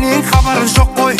менен хабарын жоқ қой